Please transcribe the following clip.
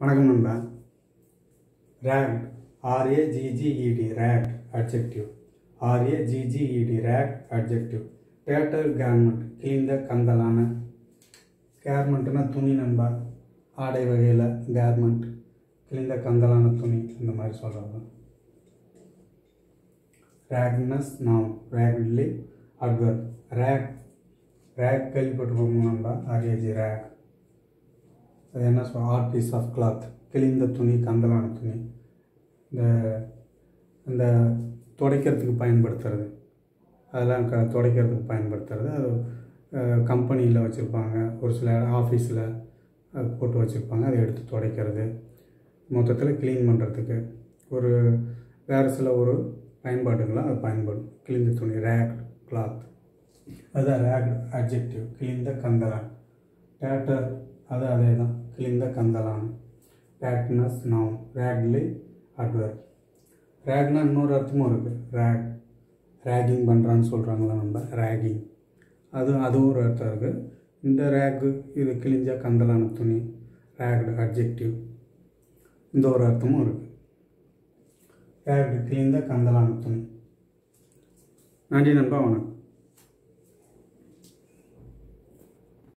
வணக்கம் நண்பா. Ragged R A G G E D ragged adjective R A G G E D ragged adjective tattered garment கிழிந்த கந்தலான கேர்மெண்ட்னா துணி நண்பா. ஆடை வகையில் கார்மெண்ட் கிழிந்த கந்தலான துணி. இந்த மாதிரி சொல்கிறது ரேக்னஸ் நாம் ரேக்லி அட்வர் ரேக் ரேக் கேள்விப்பட்டிருப்போம் நண்பா? ஆர்ஏஜி ரேக் அது என்ன சொல் ஆர் பீஸ் ஆஃப் கிளாத் கிழிந்த துணி கந்தலான துணி. இந்த இந்த துடைக்கிறதுக்கு பயன்படுத்துறது. அதெல்லாம் க துடைக்கிறதுக்கு பயன்படுத்துறது. அது கம்பெனியில் வச்சுருப்பாங்க. ஒரு சில ஆஃபீஸில் அது போட்டு வச்சுருப்பாங்க. அதை எடுத்து துடைக்கிறது. மொத்தத்தில் க்ளீன் பண்ணுறதுக்கு ஒரு வேறு சில ஒரு பயன்பாடுகளாக அது பயன்படும். கிழிந்த துணி ரேக் கிளாத் அதுதான் ரேக் அப்ஜெக்டிவ் கிழிந்த கந்தலான். டேட்டர் அது அதே தான். கிழிந்த கந்தலான். ரேக்னஸ் நவுன் ரேக்லி அட்வர். ரேக்னா இன்னொரு அர்த்தமும் இருக்குது ரேக். ரேகிங் பண்ணுறான்னு சொல்கிறாங்களா நம்ம. ரேகிங். அது அதுவும் ஒரு அர்த்தம் இருக்குது இந்த ரேக்கு இது கிழிஞ்ச கந்தலான துணி. Ragged adjective. இந்த ஒரு அர்த்தமும் இருக்குது ரேக்டு கிழிந்த கந்தலான துணி. நன்றி நண்பா வணக்கம்.